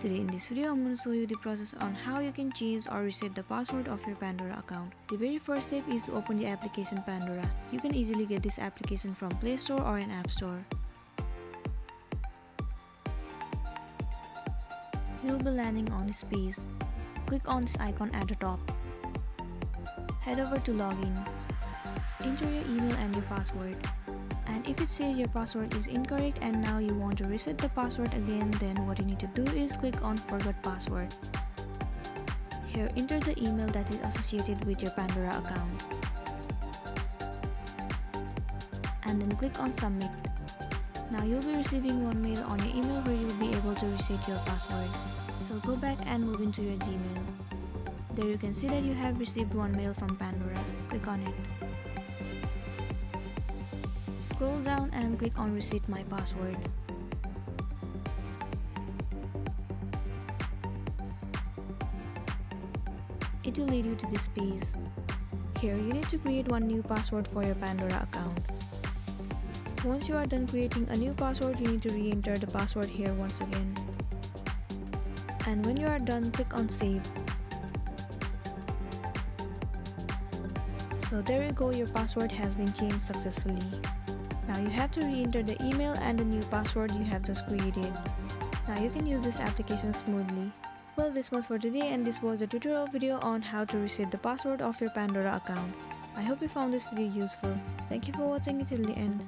Today in this video, I'm going to show you the process on how you can change or reset the password of your Pandora account. The very first step is to open the application Pandora. You can easily get this application from Play Store or an App Store. You'll be landing on this page. Click on this icon at the top. Head over to login. Enter your email and your password and if it says your password is incorrect and now you want to reset the password again then what you need to do is click on forgot password. Here enter the email that is associated with your Pandora account. And then click on submit. Now you'll be receiving one mail on your email where you'll be able to reset your password. So go back and move into your Gmail. There you can see that you have received one mail from Pandora. Click on it Scroll down and click on reset my password. It will lead you to this page. Here you need to create one new password for your Pandora account. Once you are done creating a new password, you need to re-enter the password here once again. And when you are done, click on save. So there you go, your password has been changed successfully. Now you have to re-enter the email and the new password you have just created. Now you can use this application smoothly. Well this was for today and this was a tutorial video on how to reset the password of your Pandora account. I hope you found this video useful. Thank you for watching it till the end.